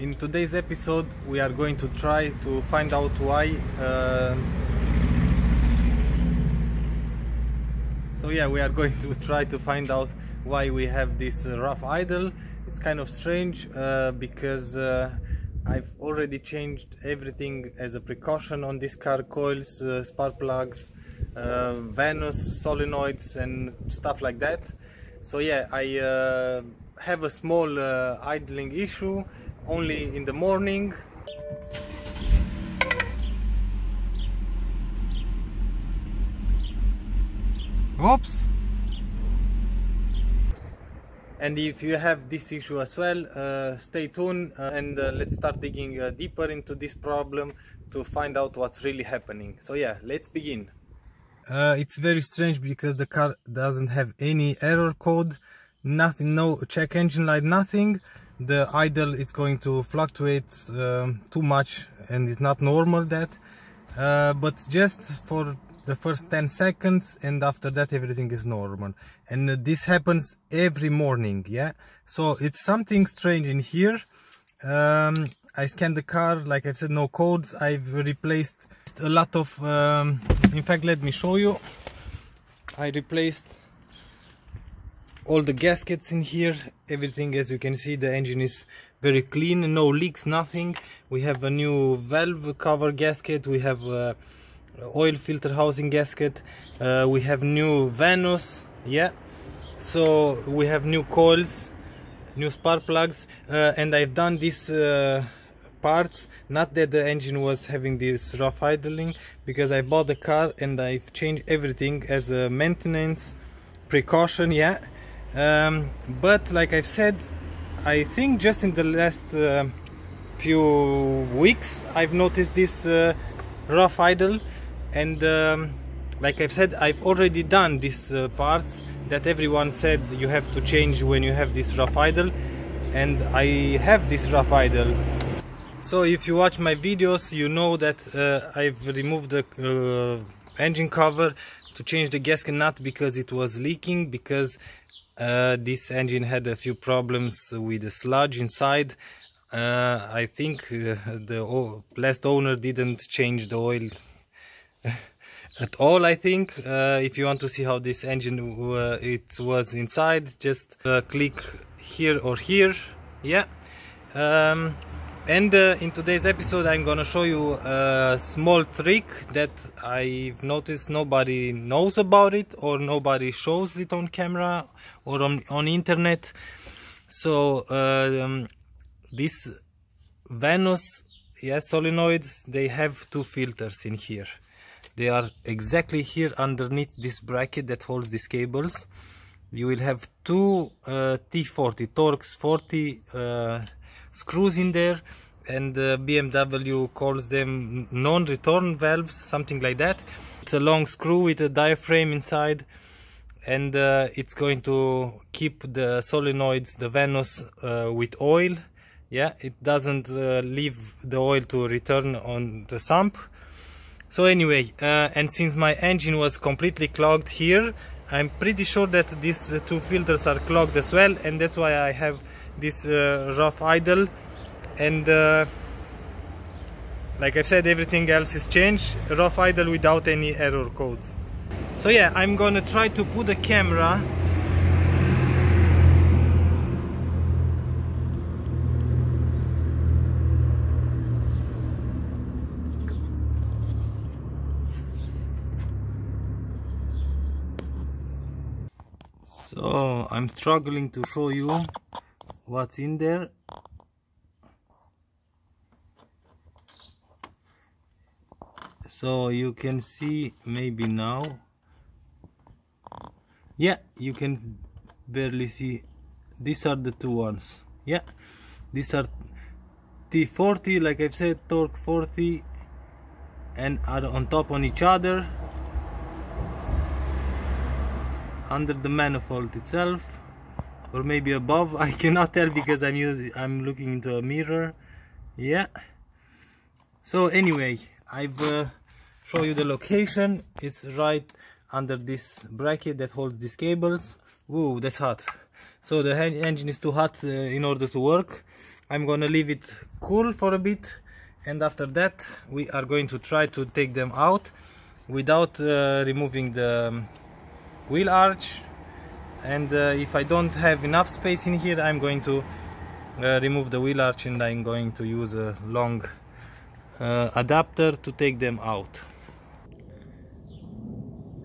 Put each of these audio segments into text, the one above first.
in today's episode we are going to try to find out why uh, so yeah we are going to try to find out why we have this uh, rough idle it's kind of strange uh, because uh, I've already changed everything as a precaution on this car coils uh, spark plugs uh, Vanos solenoids and stuff like that. So yeah I have a small idling issue only in the morning Oops! And if you have this issue as well, uh, stay tuned uh, and uh, let's start digging uh, deeper into this problem to find out what's really happening. So yeah, let's begin. Uh, it's very strange because the car doesn't have any error code, nothing, no check engine light, nothing the idle is going to fluctuate um, too much and it's not normal that uh, but just for the first 10 seconds and after that everything is normal. And uh, this happens every morning yeah? So it's something strange in here. Um, I scanned the car like I've said no codes. I've replaced a lot of um, in fact let me show you. I replaced all the gaskets in here. Everything as you can see the engine is very clean no leaks nothing. We have a new valve cover gasket. We have uh, oil filter housing gasket. Uh, we have new Vanos yeah. So we have new coils new spark plugs. Uh, and I've done these uh, parts. Not that the engine was having this rough idling because I bought the car and I've changed everything as a maintenance precaution. Yeah um, but like I've said I think just in the last uh, few weeks I've noticed this uh, rough idle. And um, like I've said I've already done these uh, parts that everyone said you have to change when you have this rough idle. And I have this rough idle. So if you watch my videos you know that uh, I've removed the uh, engine cover to change the gasket nut because it was leaking because uh, this engine had a few problems with the sludge inside. Uh, I think uh, the last owner didn't change the oil at all I think. Uh, if you want to see how this engine uh, it was inside just click here or here. Yeah. Um, and uh, in today's episode I'm gonna show you a small trick that I've noticed nobody knows about it or nobody shows it on camera or on, on internet. So uh, um, this Vanos yeah, solenoids they have two filters in here. They are exactly here underneath this bracket that holds these cables. You will have two uh, T40 Torx 40 uh, screws in there and uh, BMW calls them non-return valves something like that. It's a long screw with a diaphragm inside and uh, it's going to keep the solenoids the Vanos uh, with oil. Yeah it doesn't uh, leave the oil to return on the sump. So anyway uh, and since my engine was completely clogged here I'm pretty sure that these two filters are clogged as well and that's why I have this uh, rough idle. And uh, like I've said everything else is changed rough idle without any error codes. So yeah I'm gonna try to put a camera so I'm struggling to show you what's in there. So you can see maybe now. Yeah you can barely see. These are the two ones. Yeah these are T40 like I've said Torx 40 and are on top on each other under the manifold itself or maybe above. I cannot tell because I'm using I'm looking into a mirror. Yeah. So anyway I've uh, show you the location. It's right under this bracket that holds these cables. Whoa, that's hot. So the engine is too hot uh, in order to work. I'm gonna leave it cool for a bit. And after that we are going to try to take them out without uh, removing the um, wheel arch. And uh, if I don't have enough space in here I'm going to uh, remove the wheel arch and I'm going to use a long uh, adapter to take them out.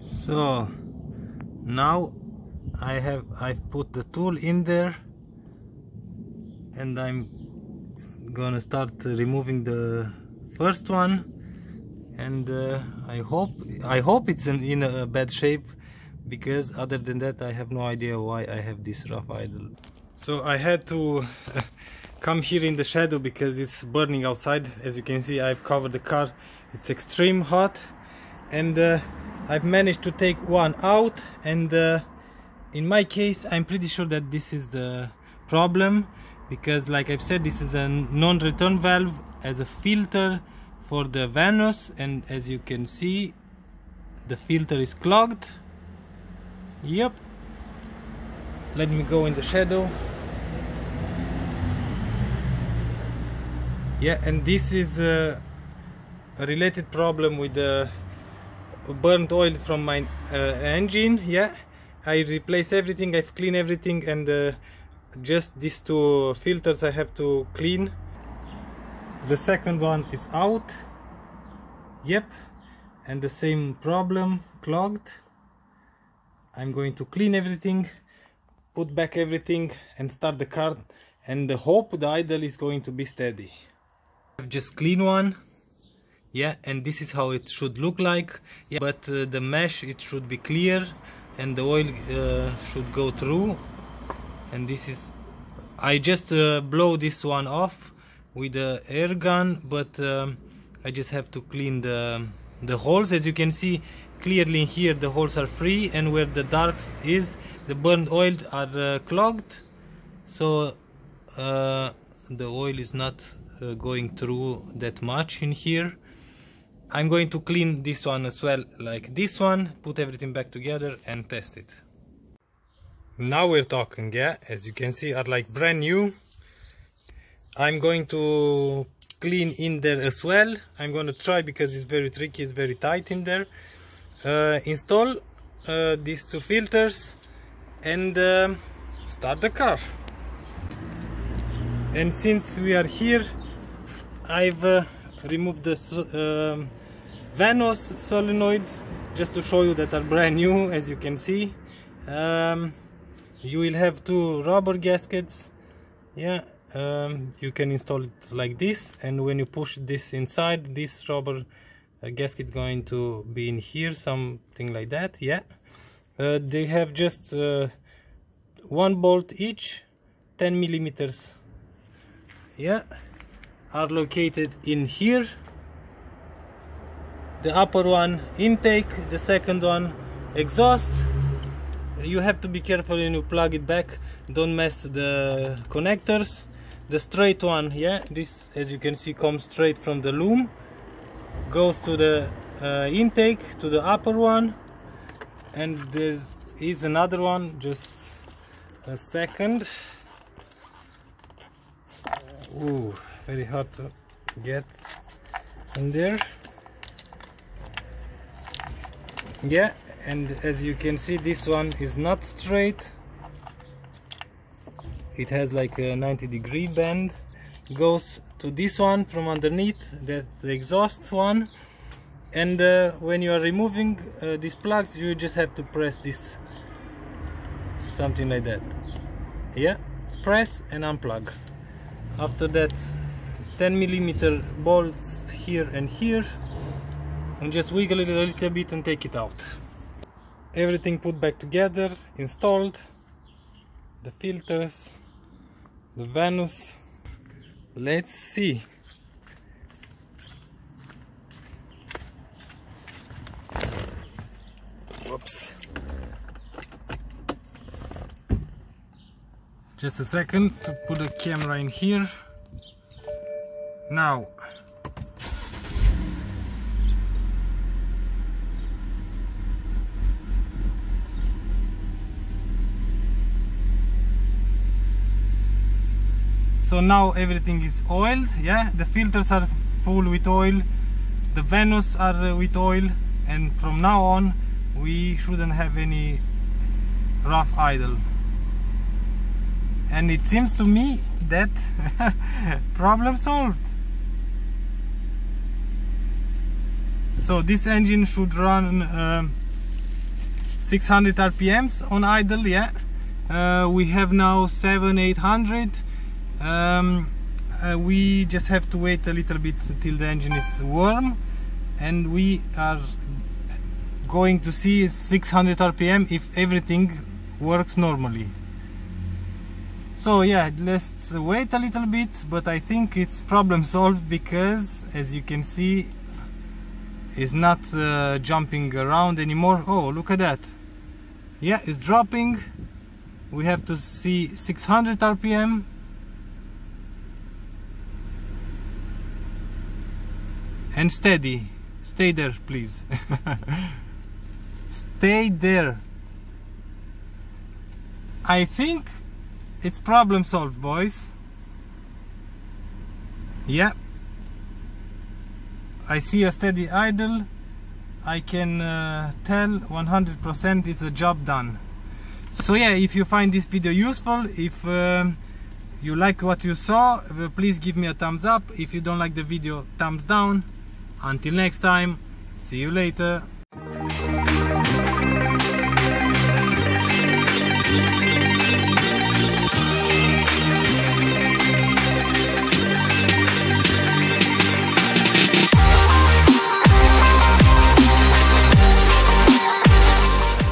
So now I have I've put the tool in there and I'm gonna start removing the first one. And uh, I hope I hope it's in, in a bad shape because other than that I have no idea why I have this rough idle so I had to come here in the shadow because it's burning outside. As you can see I've covered the car. It's extreme hot. And uh, I've managed to take one out. And uh, in my case I'm pretty sure that this is the problem. Because like I've said this is a non-return valve as a filter for the Vanos and as you can see the filter is clogged yep. Let me go in the shadow. Yeah and this is a, related problem with the burnt oil from my uh, engine. Yeah. I replaced everything I've cleaned everything and uh, just these two filters I have to clean. The second one is out. Yep. And the same problem clogged I'm going to clean everything put back everything and start the car and the hope the idle is going to be steady. I've just clean one. Yeah and this is how it should look like. Yeah, but uh, the mesh it should be clear and the oil uh, should go through. And this is I just uh, blow this one off with the air gun but um, I just have to clean the the holes as you can see clearly here the holes are free and where the darks is the burned oil are uh, clogged. So uh, the oil is not uh, going through that much in here. I'm going to clean this one as well like this one put everything back together and test it. Now we're talking yeah? As you can see are like brand new. I'm going to clean in there as well. I'm to try because it's very tricky it's very tight in there. Uh, install uh, these two filters and uh, start the car. And since we are here i've uh, removed the um, vanos solenoids just to show you that are brand new as you can see. Um, you will have two rubber gaskets. Yeah um, you can install it like this and when you push this inside this rubber uh, gasket going to be in here something like that yeah. Uh, they have just uh, one bolt each 10 millimeters yeah. Are located in here. The upper one intake. The second one exhaust. You have to be careful when you plug it back. Don't mess the connectors the straight one yeah this as you can see comes straight from the loom goes to the uh, intake to the upper one and there is another one just a second. Ooh, very hard to get in there. Yeah and as you can see this one is not straight it has like a 90 degree bend. Goes to this one from underneath that's the exhaust one. And uh, when you are removing uh, these plugs you just have to press this something like that. Yeah press and unplug. After that 10 millimeter bolts here and here. And just wiggle it a little bit and take it out. Everything put back together installed. The filters the Vanos. Let's see. Whoops. Just a second to put the camera in here. Now so now everything is oiled yeah? The filters are full with oil. The vanos are uh, with oil. And from now on we shouldn't have any rough idle. And it seems to me that problem solved. So this engine should run um, 600 rpms on idle yeah? Uh, we have now 7 800 um, uh, we just have to wait a little bit till the engine is warm and we are going to see 600 rpm if everything works normally. So yeah let's wait a little bit but I think it's problem solved because as you can see it's not uh, jumping around anymore. Oh look at that. Yeah it's dropping. We have to see 600 rpm and steady. Stay there please. Stay there. I think it's problem solved boys. Yeah. I see a steady idle. I can uh, tell 100% it's a job done. So yeah if you find this video useful if um, you like what you saw uh, please give me a thumbs up. If you don't like the video thumbs down until next time, see you later.